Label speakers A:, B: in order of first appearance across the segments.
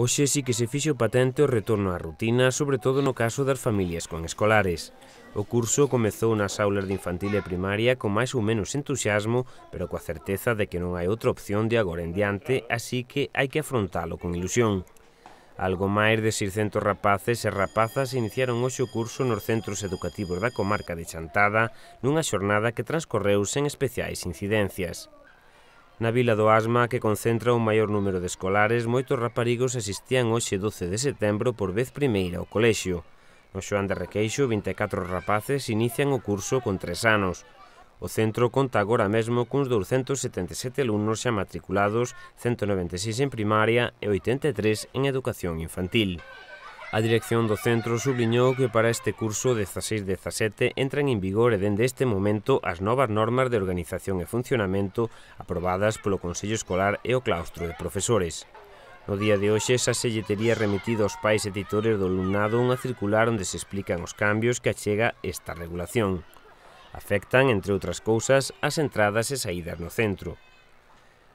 A: Hoxe sí que se fixo patente o retorno á rutina, sobre todo no caso das familias con escolares. O curso comezou nas aulas de infantil e primaria con máis ou menos entusiasmo, pero coa certeza de que non hai outra opción de agora en diante, así que hai que afrontalo con ilusión. Algo máis de 600 rapaces e rapazas iniciaron hoxe o curso nos centros educativos da comarca de Chantada nunha xornada que transcorreu sen especiais incidencias. Na vila do Asma, que concentra un maior número de escolares, moitos raparigos asistían hoxe 12 de setembro por vez primeira ao colexio. No Xoán de Requeixo, 24 rapaces inician o curso con tres anos. O centro conta agora mesmo cuns 277 alumnos xa matriculados, 196 en primaria e 83 en educación infantil. A dirección do centro subliñou que para este curso 16-17 entran en vigor e dende este momento as novas normas de organización e funcionamento aprobadas polo Consello Escolar e o Claustro de Profesores. No día de hoxe, xa se lle tería remitido aos pais e titores do alumnado unha circular onde se explican os cambios que achega esta regulación. Afectan, entre outras cousas, as entradas e saídas no centro.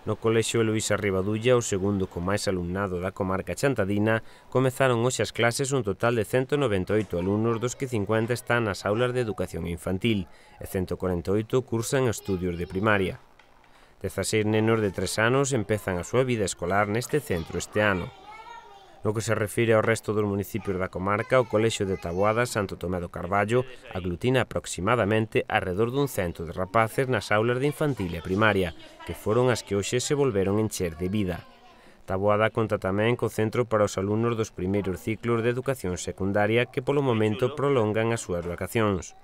A: No colexio Luisa Ribadulla, o segundo con máis alumnado da comarca Chantadina, comezaron hoxe as clases un total de 198 alumnos dos que 50 están nas aulas de educación infantil e 148 cursan estudios de primaria. 16 nenos de 3 anos empezan a súa vida escolar neste centro este ano. No que se refire ao resto dos municipios da comarca, o Colexio de Taboada Santo Tomé do Carballo aglutina aproximadamente arredor dun cento de rapaces nas aulas de infantil e primaria, que foron as que hoxe se volveron encher de vida. Taboada conta tamén co centro para os alumnos dos primeiros ciclos de educación secundaria que polo momento prolongan as súas vacacións.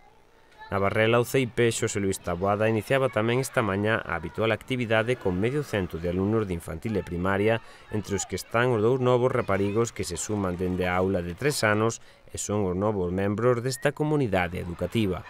A: Na Barrela, o CIP Xosé Luis Taboada iniciaba tamén esta mañá a habitual actividade con medio cento de alumnos de infantil e primaria, entre os que están os dous novos raparigos que se suman dende a aula de tres anos e son os novos membros desta comunidade educativa.